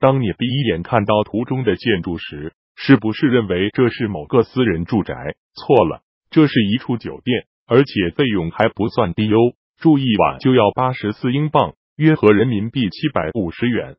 当你第一眼看到图中的建筑时，是不是认为这是某个私人住宅？错了，这是一处酒店，而且费用还不算低哦，住一晚就要八十四英镑，约合人民币七百五十元。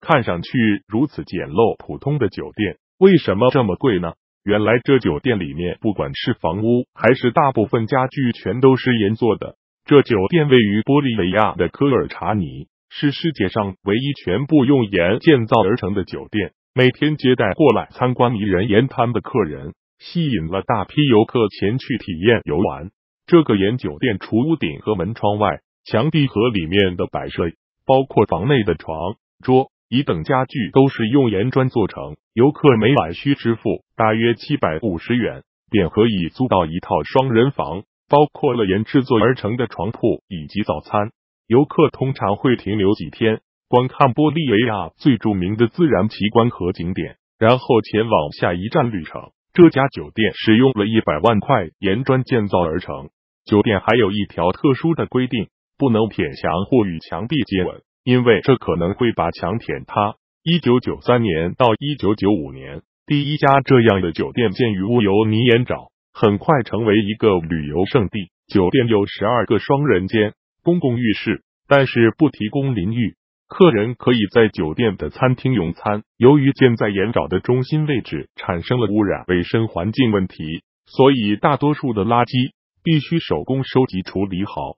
看上去如此简陋普通的酒店，为什么这么贵呢？原来这酒店里面，不管是房屋还是大部分家具，全都是银做的。这酒店位于玻利维亚的科尔查尼，是世界上唯一全部用盐建造而成的酒店。每天接待过来参观迷人盐滩的客人，吸引了大批游客前去体验游玩。这个盐酒店除屋顶和门窗外，墙壁和里面的摆设，包括房内的床、桌。椅等家具都是用盐砖做成，游客每晚需支付大约七百五十元，便可以租到一套双人房，包括了盐制作而成的床铺以及早餐。游客通常会停留几天，观看玻利维亚最著名的自然奇观和景点，然后前往下一站旅程。这家酒店使用了一百万块岩砖建造而成。酒店还有一条特殊的规定，不能舔墙或与墙壁接吻。因为这可能会把墙舔塌。一九九三年到一九九五年，第一家这样的酒店建于乌尤尼盐沼，很快成为一个旅游胜地。酒店有十二个双人间公共浴室，但是不提供淋浴。客人可以在酒店的餐厅用餐。由于建在岩沼的中心位置产生了污染卫生环境问题，所以大多数的垃圾必须手工收集处理好。